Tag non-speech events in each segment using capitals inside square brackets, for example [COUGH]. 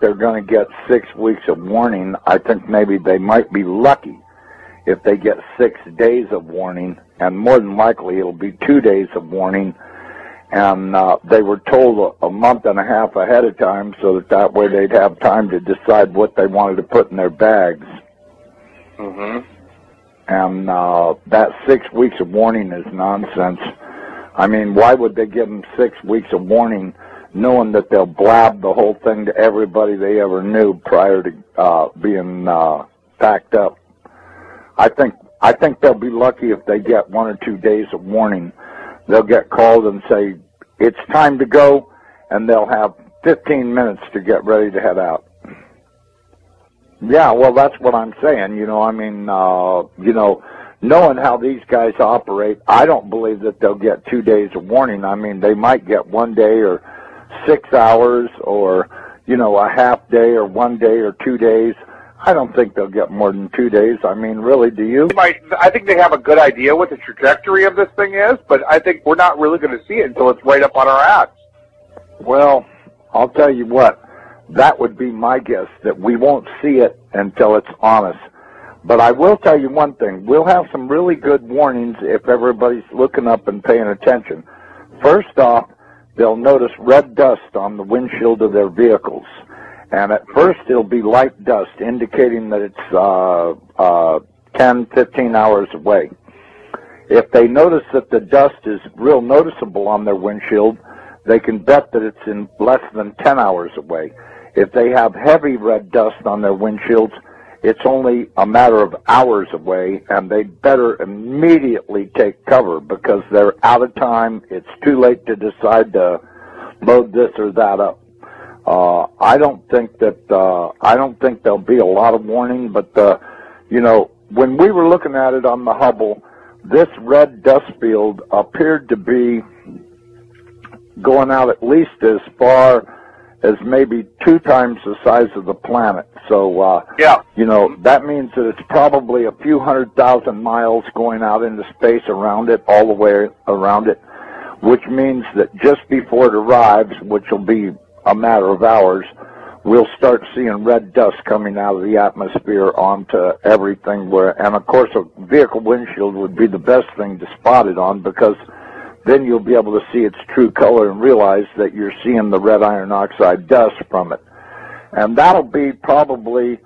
they're going to get six weeks of warning. I think maybe they might be lucky if they get six days of warning, and more than likely it'll be two days of warning. And uh, they were told a, a month and a half ahead of time so that that way they'd have time to decide what they wanted to put in their bags. Mm-hmm. And uh, that six weeks of warning is nonsense. I mean, why would they give them six weeks of warning knowing that they'll blab the whole thing to everybody they ever knew prior to uh, being uh, packed up? I think I think they'll be lucky if they get one or two days of warning. They'll get called and say it's time to go, and they'll have 15 minutes to get ready to head out. Yeah, well, that's what I'm saying. You know, I mean, uh, you know, knowing how these guys operate, I don't believe that they'll get two days of warning. I mean, they might get one day or six hours or, you know, a half day or one day or two days. I don't think they'll get more than two days. I mean, really, do you? Might, I think they have a good idea what the trajectory of this thing is, but I think we're not really going to see it until it's right up on our ass. Well, I'll tell you what, that would be my guess that we won't see it until it's on us. But I will tell you one thing, we'll have some really good warnings if everybody's looking up and paying attention. First off, they'll notice red dust on the windshield of their vehicles. And at first it'll be light dust, indicating that it's uh, uh, 10, 15 hours away. If they notice that the dust is real noticeable on their windshield, they can bet that it's in less than 10 hours away. If they have heavy red dust on their windshields, it's only a matter of hours away, and they'd better immediately take cover because they're out of time. It's too late to decide to load this or that up. Uh, I don't think that uh, I don't think there'll be a lot of warning, but uh, you know, when we were looking at it on the Hubble, this red dust field appeared to be going out at least as far as maybe two times the size of the planet. So, uh, Yeah. you know, that means that it's probably a few hundred thousand miles going out into space around it, all the way around it, which means that just before it arrives, which will be a matter of hours, we'll start seeing red dust coming out of the atmosphere onto everything where, and of course a vehicle windshield would be the best thing to spot it on because then you'll be able to see its true color and realize that you're seeing the red iron oxide dust from it. And that'll be probably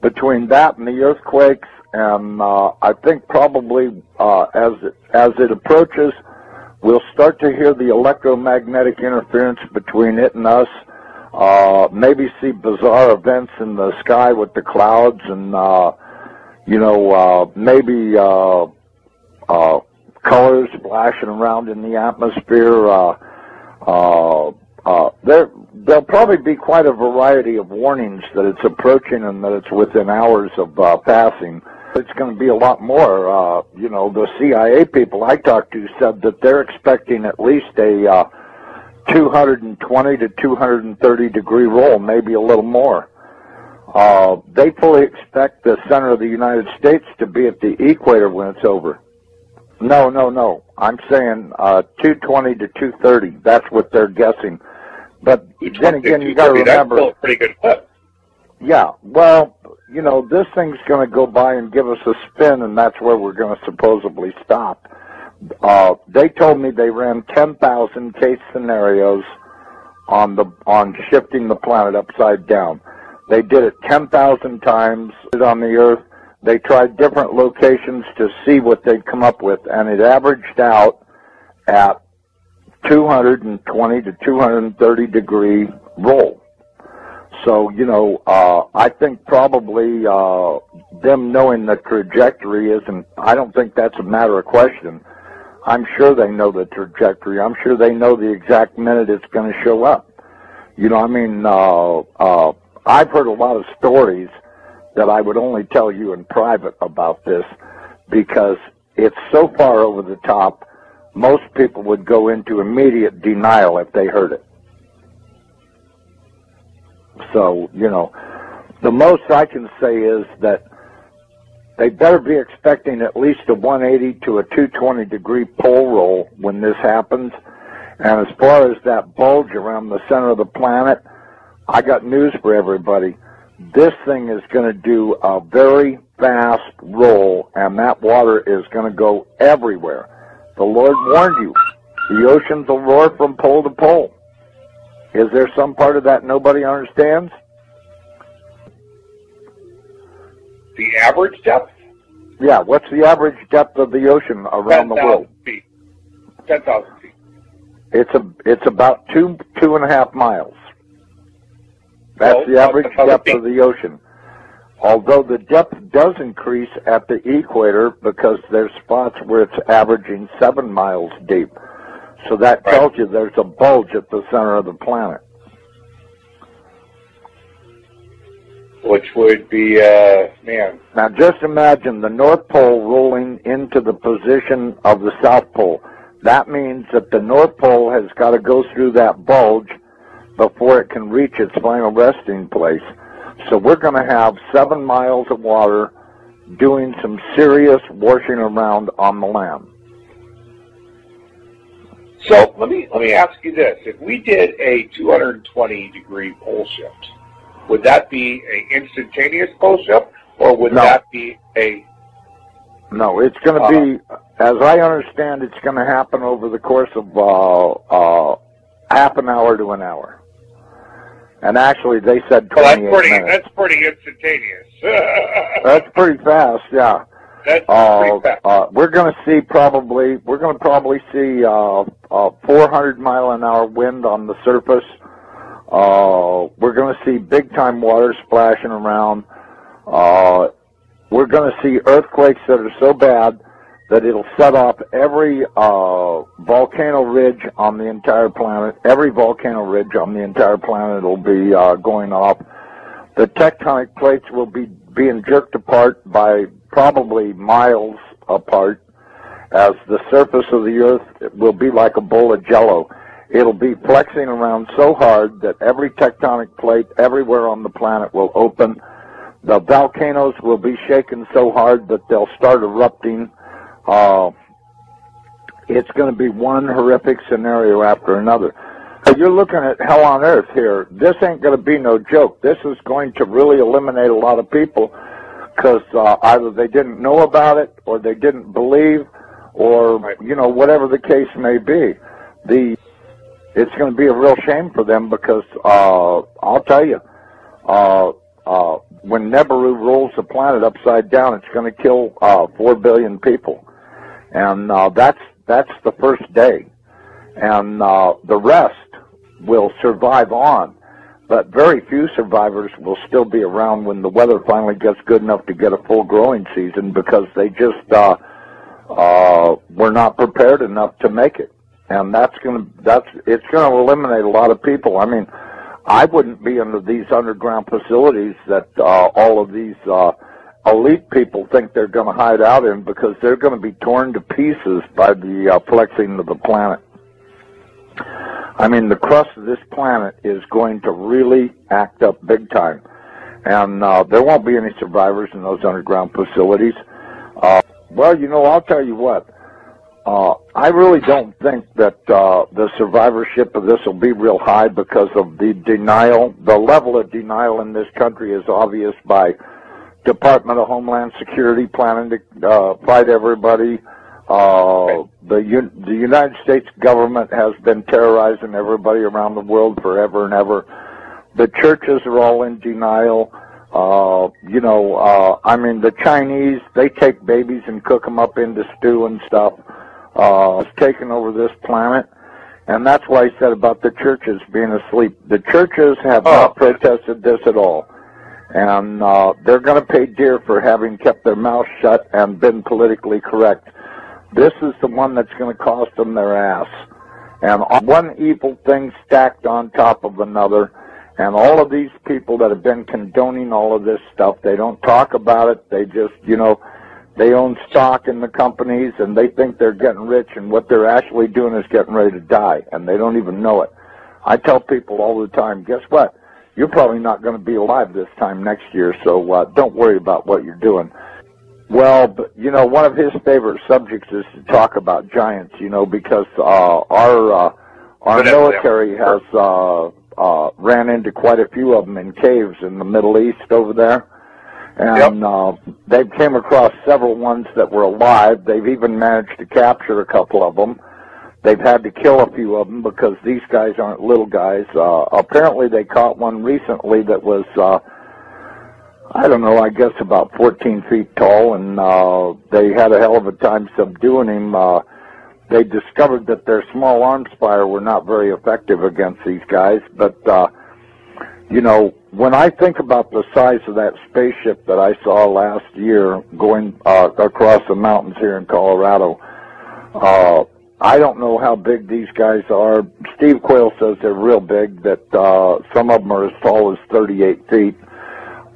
between that and the earthquakes, and uh, I think probably uh, as it, as it approaches, we'll start to hear the electromagnetic interference between it and us. Uh, maybe see bizarre events in the sky with the clouds, and uh, you know uh, maybe uh, uh, colors flashing around in the atmosphere. Uh, uh, uh, there, there'll probably be quite a variety of warnings that it's approaching and that it's within hours of uh, passing. It's going to be a lot more. Uh, you know, the CIA people I talked to said that they're expecting at least a uh, 220 to 230 degree roll, maybe a little more. Uh, they fully expect the center of the United States to be at the equator when it's over. No, no, no. I'm saying uh, 220 to 230. That's what they're guessing. But then again, you got to remember. That's still a pretty good clip. Yeah, well, you know, this thing's going to go by and give us a spin, and that's where we're going to supposedly stop. Uh, they told me they ran 10,000 case scenarios on the on shifting the planet upside down. They did it 10,000 times on the Earth. They tried different locations to see what they'd come up with, and it averaged out at 220 to 230 degree roll. So, you know, uh, I think probably uh, them knowing the trajectory isn't, I don't think that's a matter of question. I'm sure they know the trajectory. I'm sure they know the exact minute it's going to show up. You know, I mean, uh, uh, I've heard a lot of stories that I would only tell you in private about this because it's so far over the top, most people would go into immediate denial if they heard it. So, you know, the most I can say is that they better be expecting at least a 180 to a 220 degree pole roll when this happens. And as far as that bulge around the center of the planet, I got news for everybody. This thing is going to do a very fast roll, and that water is going to go everywhere. The Lord warned you. The oceans will roar from pole to pole. Is there some part of that nobody understands? The average depth? Yeah, what's the average depth of the ocean around the world? 10,000 feet. 10,000 feet. It's a it's about two two and a half miles. That's Well, the average depth of the ocean. Although the depth does increase at the equator because there's spots where it's averaging seven miles deep. So that Right. tells you there's a bulge at the center of the planet. Which would be, uh, man, Now just imagine the North Pole rolling into the position of the South Pole. That means that the North Pole has got to go through that bulge before it can reach its final resting place. So we're going to have seven miles of water doing some serious washing around on the land. So let me let me ask you this: If we did a 220 degree pole shift, would that be a instantaneous pole shift, or would No. that be a No, it's going to be, as I understand, it's going to happen over the course of uh, uh, half an hour to an hour. And actually, they said 28 well, that's pretty minutes. that's pretty instantaneous. [LAUGHS] That's pretty fast, yeah. that's Uh, pretty fast. uh, we're going to see probably, we're going to probably see uh, uh, 400 mile an hour wind on the surface. Uh, we're going to see big time water splashing around. Uh, we're going to see earthquakes that are so bad that it'll set off every uh, volcano ridge on the entire planet. Every volcano ridge on the entire planet will be uh, going off. The tectonic plates will be being jerked apart by probably miles apart as the surface of the earth will be like a bowl of jello. It'll be flexing around so hard that every tectonic plate everywhere on the planet will open. The volcanoes will be shaken so hard that they'll start erupting. Uh, it's going to be one horrific scenario after another. You're looking at hell on earth here. This ain't going to be no joke. This is going to really eliminate a lot of people because uh, either they didn't know about it or they didn't believe or Right. you know whatever the case may be. The it's going to be a real shame for them because uh, I'll tell you, uh, uh, when Nibiru rolls the planet upside down, it's going to kill uh, four billion people, and uh, that's that's the first day, and uh, the rest will survive on. But very few survivors will still be around when the weather finally gets good enough to get a full growing season because they just uh, uh, were not prepared enough to make it. And that's going to that's it's going to eliminate a lot of people. I mean, I wouldn't be under these underground facilities that uh, all of these uh, elite people think they're going to hide out in because they're going to be torn to pieces by the uh, flexing of the planet. I mean, the crust of this planet is going to really act up big time. And uh, there won't be any survivors in those underground facilities. Uh, well, you know, I'll tell you what. Uh, I really don't think that uh, the survivorship of this will be real high because of the denial. The level of denial in this country is obvious by Department of Homeland Security planning to uh, fight everybody. Uh, the U- the United States government has been terrorizing everybody around the world forever and ever. The churches are all in denial. Uh, you know, uh, I mean, the Chinese, they take babies and cook them up into stew and stuff. Uh, it's taken over this planet. And that's why I said about the churches being asleep. The churches have Oh. not protested this at all. And, uh, they're gonna pay dear for having kept their mouth shut and been politically correct. This is the one that's gonna cost them their ass. And one evil thing stacked on top of another. And all of these people that have been condoning all of this stuff, they don't talk about it. They just, you know, they own stock in the companies and they think they're getting rich and what they're actually doing is getting ready to die and they don't even know it. I tell people all the time, guess what? You're probably not going to be alive this time next year, so uh, don't worry about what you're doing. Well, but, you know, one of his favorite subjects is to talk about giants, you know, because uh, our uh, our military has uh, uh, ran into quite a few of them in caves in the Middle East over there. And Yep. uh, they came across several ones that were alive. They've even managed to capture a couple of them. They've had to kill a few of them because these guys aren't little guys. Uh, apparently, they caught one recently that was, uh, I don't know, I guess about 14 feet tall, and uh, they had a hell of a time subduing him. Uh, they discovered that their small arms fire were not very effective against these guys, but uh, you know, when I think about the size of that spaceship that I saw last year going uh, across the mountains here in Colorado, uh, I don't know how big these guys are. Steve Quayle says they're real big, that uh, some of them are as tall as 38 feet.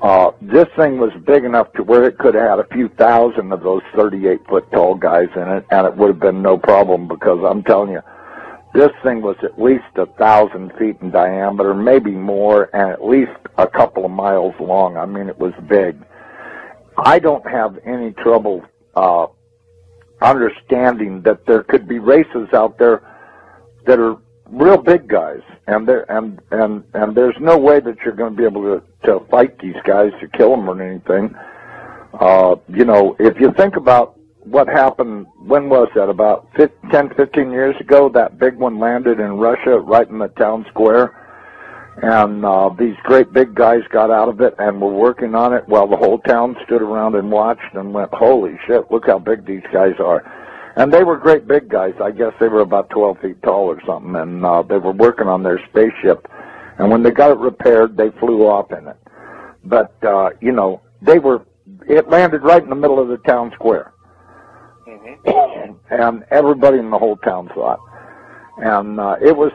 Uh, this thing was big enough to where it could have had a few thousand of those 38 foot tall guys in it, and it would have been no problem because I'm telling you, this thing was at least a thousand feet in diameter, maybe more, and at least a couple of miles long. I mean, it was big. I don't have any trouble uh, understanding that there could be races out there that are real big guys, and there and and and there's no way that you're going to be able to to fight these guys to kill them or anything. Uh, you know, if you think about what happened, when was that? About 15, 10, 15 years ago, that big one landed in Russia, right in the town square, and uh, these great big guys got out of it and were working on it while the whole town stood around and watched and went, "Holy shit! Look how big these guys are." And they were great big guys. I guess they were about 12 feet tall or something, and uh, they were working on their spaceship. And when they got it repaired, they flew off in it. But uh, you know, they were. It landed right in the middle of the town square, and everybody in the whole town saw it. And uh, it was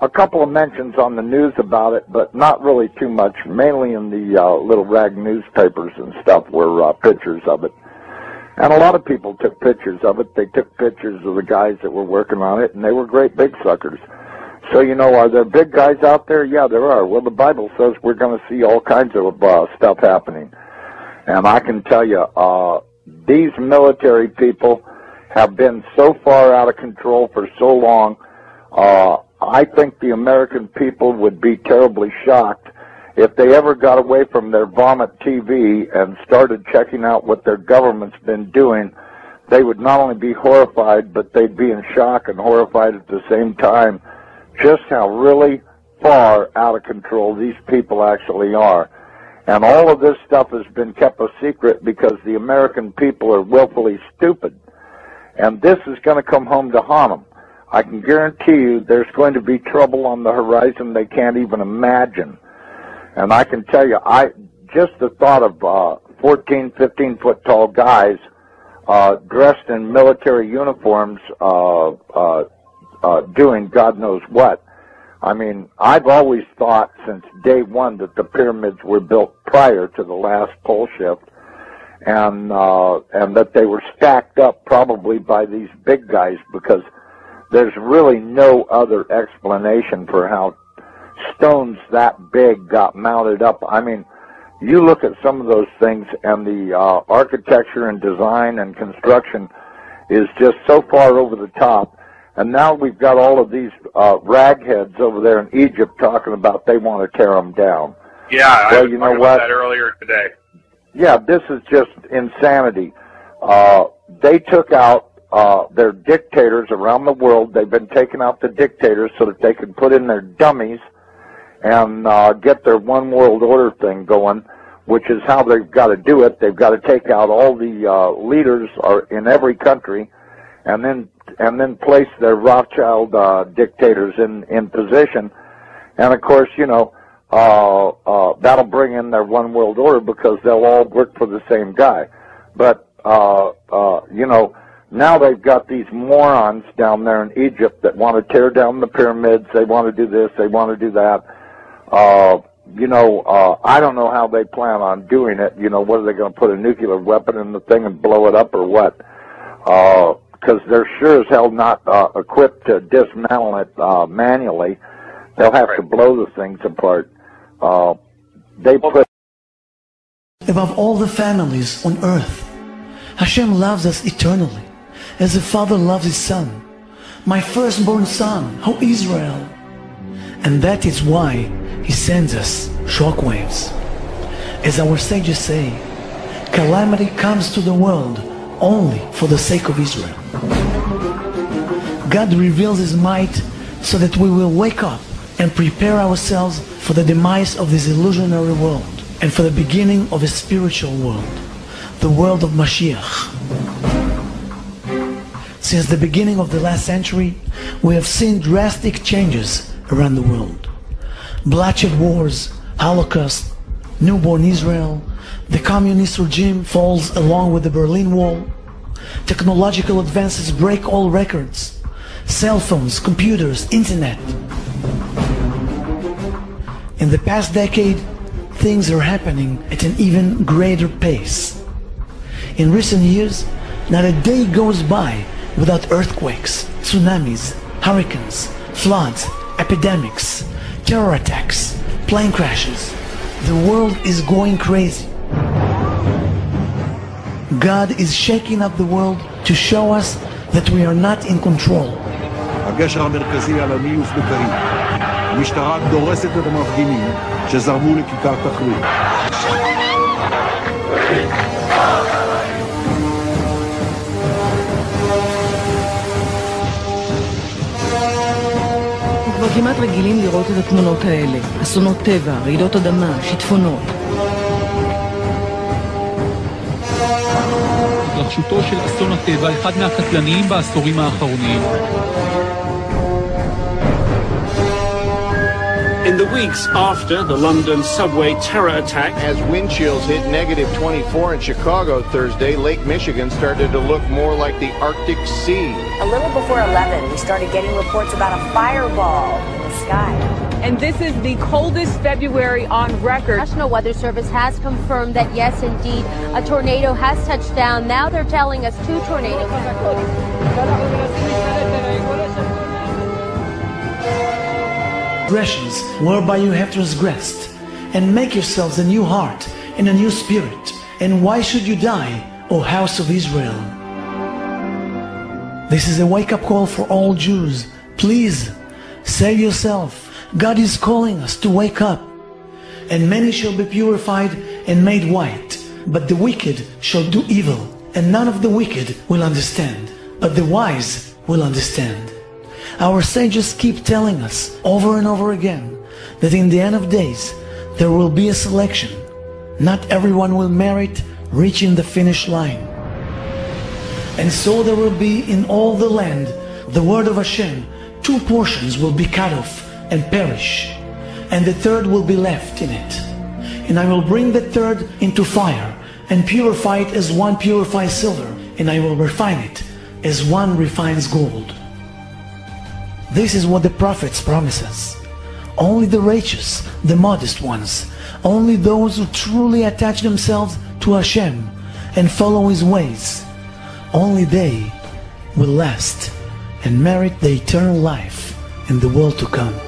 a couple of mentions on the news about it, but not really too much. Mainly in the uh, little rag newspapers and stuff were uh, pictures of it. And a lot of people took pictures of it. They took pictures of the guys that were working on it, and they were great big suckers. So, you know, are there big guys out there? Yeah, there are. Well, the Bible says we're going to see all kinds of uh, stuff happening. And I can tell you, uh, these military people have been so far out of control for so long. Uh, I think the American people would be terribly shocked if they ever got away from their vomit TV and started checking out what their government's been doing. They would not only be horrified, but they'd be in shock and horrified at the same time just how really far out of control these people actually are. And all of this stuff has been kept a secret because the American people are willfully stupid. And this is going to come home to haunt them. I can guarantee you there's going to be trouble on the horizon they can't even imagine. And I can tell you, I just the thought of uh, 14, 15 foot tall guys uh, dressed in military uniforms uh, uh, uh, doing God knows what. I mean, I've always thought since day one that the pyramids were built prior to the last pole shift, and uh, and that they were stacked up probably by these big guys because there's really no other explanation for how stones that big got mounted up. I mean, you look at some of those things, and the uh, architecture and design and construction is just so far over the top. And now we've got all of these uh, ragheads over there in Egypt talking about they want to tear them down. Yeah, I Well, you know what? that earlier today. Yeah, this is just insanity. Uh, they took out uh, their dictators around the world. They've been taking out the dictators so that they can put in their dummies and uh, get their one world order thing going, which is how they've got to do it. They've got to take out all the uh, leaders are in every country, and then and then place their Rothschild uh, dictators in in position. And of course, you know, uh, uh, that'll bring in their one world order because they'll all work for the same guy. But uh, uh, you know, now they've got these morons down there in Egypt that want to tear down the pyramids. They want to do this. They want to do that. Uh, you know, uh, I don't know how they plan on doing it. You know, what are they going to put a nuclear weapon in the thing and blow it up or what? Because they're sure as hell not uh, equipped to dismantle it uh, manually. They'll have to blow the things apart. Uh, they put above all the families on earth. Hashem loves us eternally, as a father loves his son. My firstborn son, O Israel. And that is why he sends us shockwaves. As our sages say, calamity comes to the world only for the sake of Israel. God reveals his might so that we will wake up and prepare ourselves for the demise of this illusionary world and for the beginning of a spiritual world, the world of Mashiach. Since the beginning of the last century, we have seen drastic changes around the world. Bloodshed wars, Holocaust, newborn Israel, the communist regime falls along with the Berlin Wall, technological advances break all records, cell phones, computers, internet. In the past decade, things are happening at an even greater pace. In recent years, not a day goes by without earthquakes, tsunamis, hurricanes, floods, epidemics, terror attacks, plane crashes. The world is going crazy. God is shaking up the world to show us that we are not in control. הגשר המרכזי על הניוף בקהיר. המשטרה דורסת את המפגינים שזרמו לכיכר תחריר. כבר כמעט רגילים לראות את התמונות האלה. אסונות טבע, רעידות אדמה, שיטפונות. התרחשותו של אסון הטבע, אחד מהקטלניים בעשורים האחרונים. In the weeks after the London subway terror attack, As wind chills hit negative 24 in Chicago Thursday, Lake Michigan started to look more like the Arctic Sea. A little before 11, we started getting reports about a fireball in the sky. And this is the coldest February on record. National Weather Service has confirmed that yes, indeed, a tornado has touched down. Now they're telling us two tornadoes. transgressions whereby you have transgressed, and make yourselves a new heart and a new spirit. And why should you die, O house of Israel? This is a wake-up call for all Jews. Please, save yourself. God is calling us to wake up. And many shall be purified and made white. But the wicked shall do evil, and none of the wicked will understand. But the wise will understand. Our sages keep telling us over and over again that in the end of days there will be a selection. Not everyone will merit reaching the finish line. And so there will be in all the land the word of Hashem. Two portions will be cut off and perish, and the third will be left in it. And I will bring the third into fire and purify it as one purifies silver, and I will refine it as one refines gold. This is what the prophets promise us. Only the righteous, the modest ones, only those who truly attach themselves to Hashem and follow His ways, only they will last and merit the eternal life in the world to come.